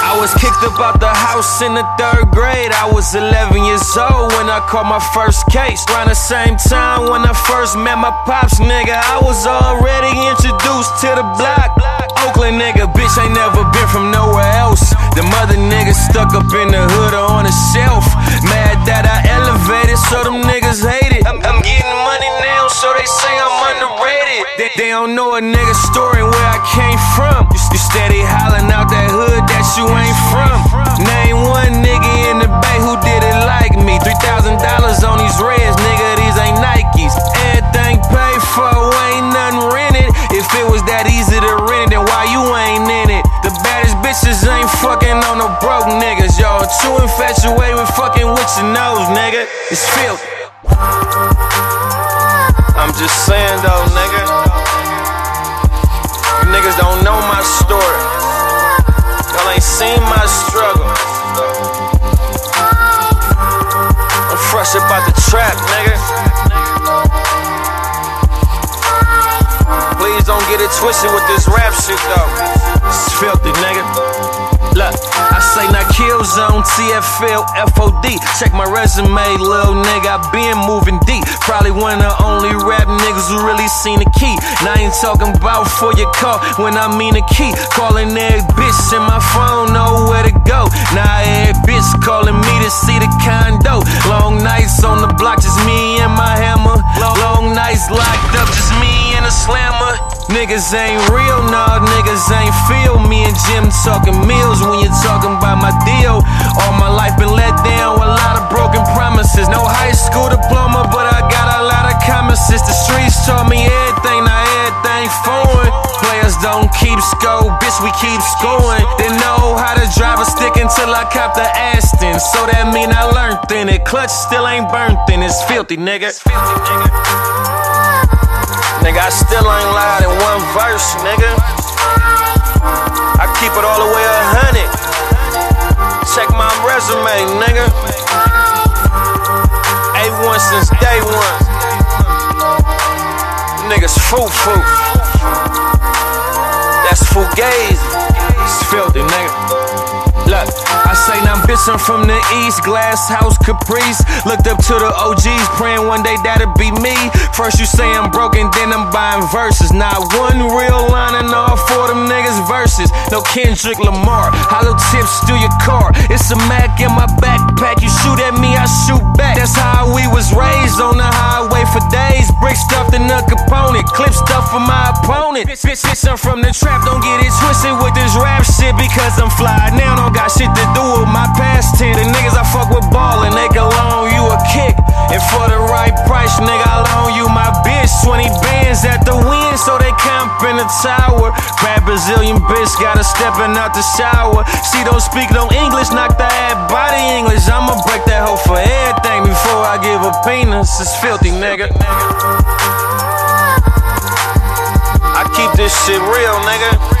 I was kicked up out the house in the third grade. I was 11 years old when I caught my first case. Around the same time when I first met my pops, nigga, I was already introduced to the block. Oakland nigga, bitch, ain't never been from nowhere else. The mother niggas stuck up in the hood or on a shelf. Mad that I elevated, so them niggas hate it. I'm, I'm getting money now, so they say I'm underrated. They, they don't know a nigga story Too infatuated with fucking with your nose, nigga. It's Philthy. I'm just saying though, nigga. You niggas don't know my story. Y'all ain't seen my struggle. I'm fresh about the trap, nigga. Please don't get it twisted with this rap shit though. It's Philthy, zone, TFL, FOD. Check my resume, little nigga. I been moving deep. Probably one of the only rap niggas who really seen the key. Now I ain't talking about for your call when I mean a key. Calling every bitch in my phone, nowhere to go. Now Niggas ain't real, nah, niggas ain't feel me and Jim talking meals when you're talking about my deal. All my life been let down a lot of broken promises. No high school diploma, but I got a lot of commences. The streets taught me everything, now everything foreign. Players don't keep score, bitch, we keep scoring. They know how to drive a stick until I cop the Aston. So that mean I learned in it. Clutch still ain't burnt in, it's Philthy, nigga. It's Philthy, nigga. Nigga, I still ain't lied in one verse, nigga. I keep it all the way a hundred. Check my resume, nigga. A1 since day one. Niggas foo foo. That's fugazi. Bitch, I'm from the east, glass house, caprice. Looked up to the OGs, praying one day that'll be me. First you say I'm broken, then I'm buying verses. Not one real line in all four them niggas verses. No Kendrick Lamar, hollow tips through your car. It's a Mac in my backpack. You shoot at me, I shoot back. That's how we was raised on the highway for days. Brick stuffed in a component, clip stuff for my opponent. Bitch, bitch, bitch, I'm from the trap. Don't get it twisted with this rap shit because I'm fly now. Don't got shit camp in the tower. Bad Brazilian bitch, gotta steppin' out the shower. She don't speak no English, knock head body English. I'ma break that hoe for everything before I give a penis. It's Philthy, nigga. I keep this shit real, nigga.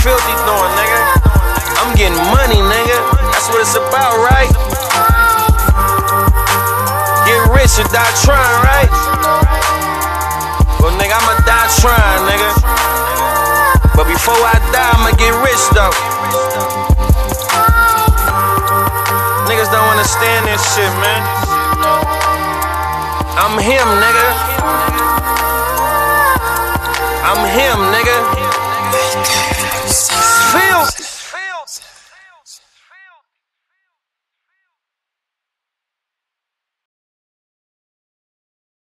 Philthy doing, nigga. I'm getting money, nigga. That's what it's about, right? Get rich or die trying, right? Well, nigga, I'ma die trying, nigga. But before I die, I'ma get rich though. Niggas don't understand this shit, man. I'm him, nigga. I'm him, nigga.